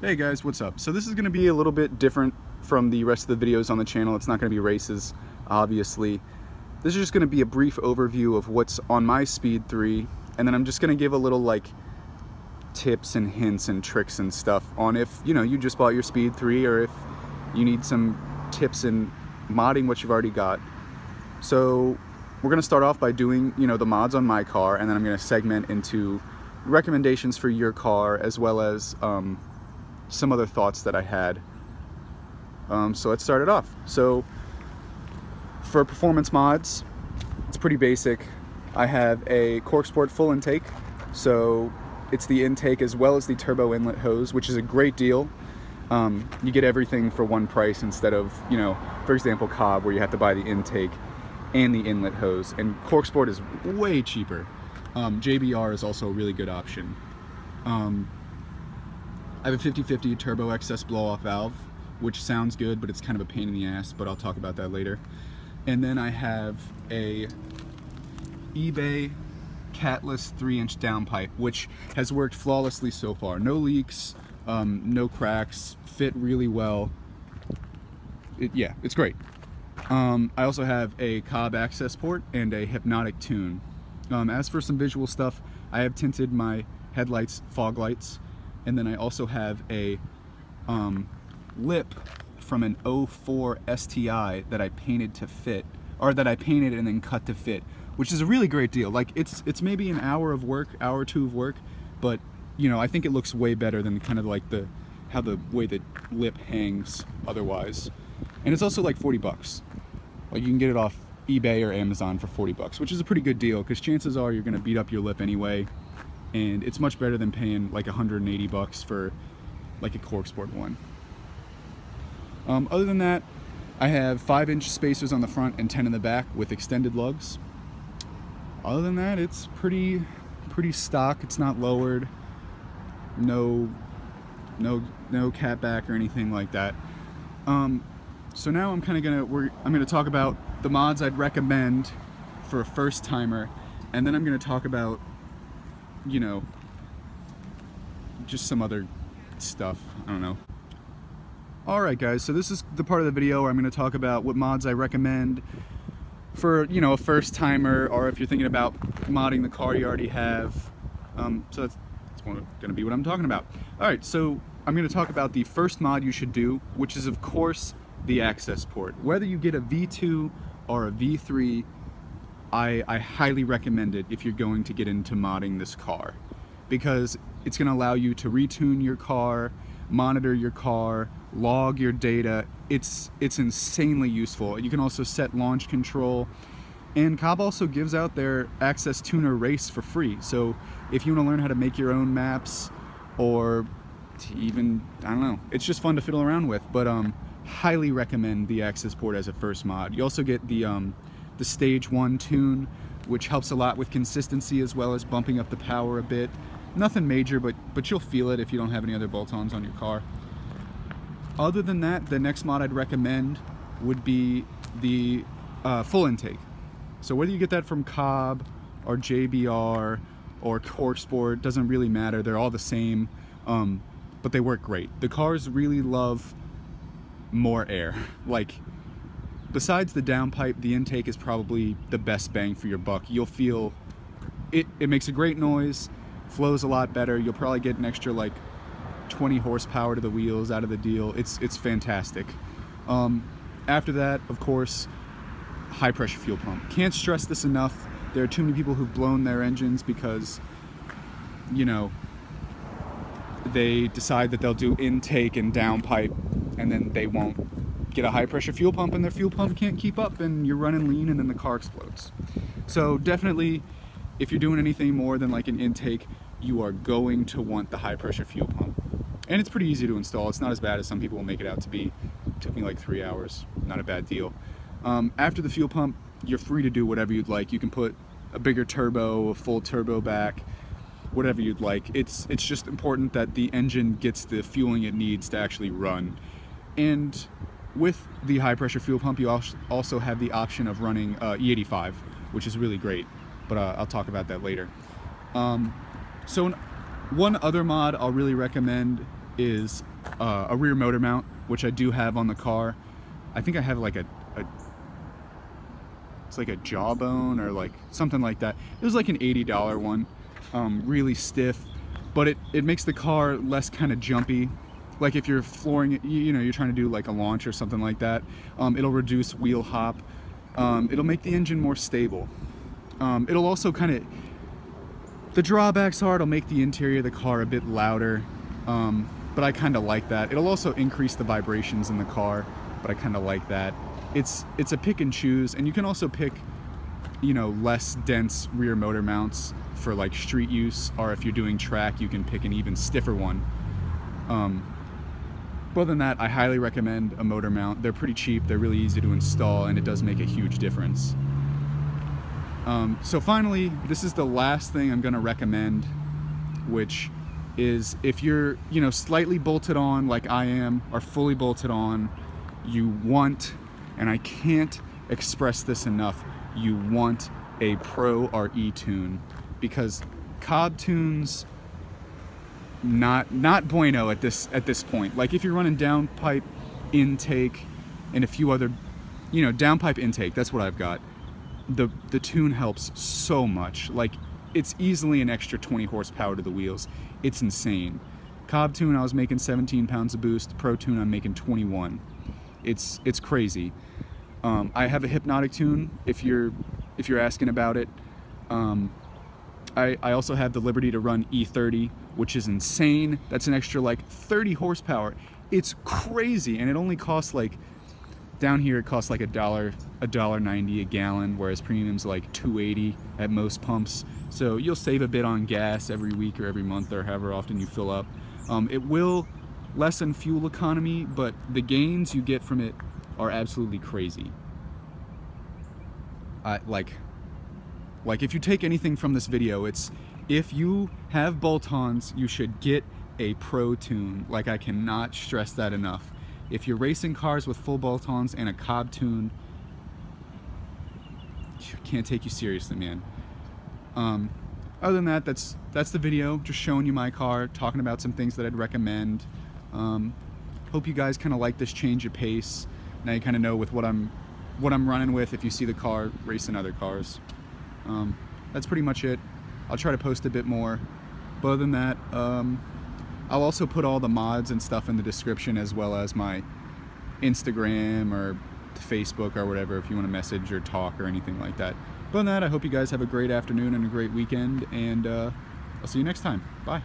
Hey guys, what's up? So this is going to be a little bit different from the rest of the videos on the channel. It's not going to be races, obviously. This is just going to be a brief overview of what's on my Speed 3, and then I'm just going to give a little like tips and hints and tricks and stuff on if, you know, you just bought your Speed 3 or if you need some tips in modding what you've already got. So we're going to start off by doing, you know, the mods on my car, and then I'm going to segment into recommendations for your car as well as um, some other thoughts that I had. Um, so let's start it off. So for performance mods, it's pretty basic. I have a Corksport full intake. So it's the intake as well as the turbo inlet hose, which is a great deal. Um, you get everything for one price instead of, you know, for example, Cobb, where you have to buy the intake and the inlet hose. And Corksport is way cheaper. Um, JBR is also a really good option. Um, I have a 50-50 TurboXS blow-off valve, which sounds good, but it's kind of a pain in the ass, but I'll talk about that later. And then I have a eBay catless 3-inch downpipe, which has worked flawlessly so far. No leaks, um, no cracks, fit really well. It, yeah, it's great. Um, I also have a Cobb Accessport and a hypnotic tune. Um, as for some visual stuff, I have tinted my headlights fog lights and then I also have a um, lip from an 04 STI that I painted to fit, or that I painted and then cut to fit, which is a really great deal. Like it's it's maybe an hour of work, hour or two of work, but you know I think it looks way better than kind of like the how the way the lip hangs otherwise. And it's also like 40 bucks. Like you can get it off eBay or Amazon for 40 bucks, which is a pretty good deal because chances are you're gonna beat up your lip anyway and it's much better than paying like 180 bucks for like a Corksport one. Um, other than that, I have 5 inch spacers on the front and 10 in the back with extended lugs. Other than that, it's pretty pretty stock. It's not lowered. No no no catback or anything like that. Um, so now I'm kind of gonna we're, I'm gonna talk about the mods I'd recommend for a first timer, and then I'm gonna talk about you know, just some other stuff. I don't know. Alright guys, so this is the part of the video where I'm going to talk about what mods I recommend for, you know, a first timer or if you're thinking about modding the car you already have. Um, so that's, that's going to be what I'm talking about. Alright, so I'm going to talk about the first mod you should do, which is of course the Accessport. Whether you get a V2 or a V3, I, I highly recommend it if you're going to get into modding this car because it's going to allow you to retune your car, monitor your car, log your data. It's it's insanely useful. You can also set launch control. And Cobb also gives out their Access Tuner race for free. So if you want to learn how to make your own maps or even, I don't know, it's just fun to fiddle around with. But um, highly recommend the Accessport as a first mod. You also get the um, the stage one tune, which helps a lot with consistency as well as bumping up the power a bit. Nothing major, but, but you'll feel it if you don't have any other bolt-ons on your car. Other than that, the next mod I'd recommend would be the uh, full intake. So whether you get that from Cobb or JBR or Corksport, doesn't really matter. They're all the same, um, but they work great. The cars really love more air. Like besides the downpipe, the intake is probably the best bang for your buck. You'll feel it, it makes a great noise, flows a lot better. You'll probably get an extra like 20 horsepower to the wheels out of the deal. It's, it's fantastic. Um, after that, of course, high pressure fuel pump. Can't stress this enough. There are too many people who've blown their engines because, you know, they decide that they'll do intake and downpipe and then they won't get a high pressure fuel pump and their fuel pump can't keep up and you're running lean and then the car explodes. So definitely if you're doing anything more than like an intake, you are going to want the high pressure fuel pump. And it's pretty easy to install. It's not as bad as some people will make it out to be. It took me like three hours, not a bad deal. Um, after the fuel pump, you're free to do whatever you'd like. You can put a bigger turbo, a full turbo back, whatever you'd like. It's, it's just important that the engine gets the fueling it needs to actually run. And with the high pressure fuel pump, you also have the option of running uh, E85, which is really great, but uh, I'll talk about that later. Um, so one other mod I'll really recommend is uh, a rear motor mount, which I do have on the car. I think I have like a, a it's like a jawbone or like something like that. It was like an $80 one, um, really stiff, but it, it makes the car less kind of jumpy. Like if you're flooring it, you, you, know, you're trying to do like a launch or something like that, um, it'll reduce wheel hop. Um, it'll make the engine more stable. Um, it'll also kind of, the drawbacks are it'll make the interior of the car a bit louder, um, but I kind of like that. It'll also increase the vibrations in the car, but I kind of like that it's it's a pick and choose and you can also pick you know less dense rear motor mounts for like street use or if you're doing track you can pick an even stiffer one um, other than that I highly recommend a motor mount they're pretty cheap they're really easy to install and it does make a huge difference um, so finally this is the last thing I'm gonna recommend which is if you're you know slightly bolted on like I am or fully bolted on you want and I can't express this enough. You want a Pro RE tune because Cobb tunes not not bueno at this at this point. Like if you're running downpipe intake and a few other, you know, downpipe intake. That's what I've got. The the tune helps so much. Like it's easily an extra 20 horsepower to the wheels. It's insane. Cobb tune I was making 17 pounds of boost. Pro tune I'm making 21. It's it's crazy. Um, I have a hypnotic tune if you're if you're asking about it. Um, I, I also have the liberty to run E30, which is insane. That's an extra like 30 horsepower. It's crazy, and it only costs like down here it costs like a dollar a dollar 90 a gallon whereas premium's like 280 at most pumps so you'll save a bit on gas every week or every month or however often you fill up um, it will lessen fuel economy but the gains you get from it are absolutely crazy. I like, like if you take anything from this video, it's if you have bolt-ons, you should get a Pro Tune. Like I cannot stress that enough. If you're racing cars with full bolt-ons and a Cobb tune, can't take you seriously, man. Um, other than that, that's that's the video. Just showing you my car, talking about some things that I'd recommend. Um, hope you guys kind of like this change of pace now you kind of know with what I'm what I'm running with if you see the car racing other cars. Um, that's pretty much it. I'll try to post a bit more. But other than that, um, I'll also put all the mods and stuff in the description as well as my Instagram or Facebook or whatever if you want to message or talk or anything like that. But than that, I hope you guys have a great afternoon and a great weekend, and uh, I'll see you next time. Bye.